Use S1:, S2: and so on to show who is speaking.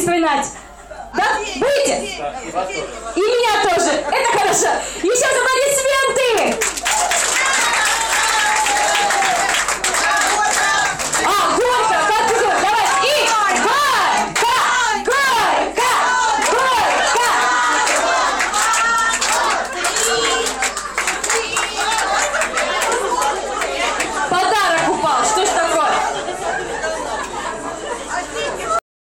S1: вспоминать. Да? Будете? И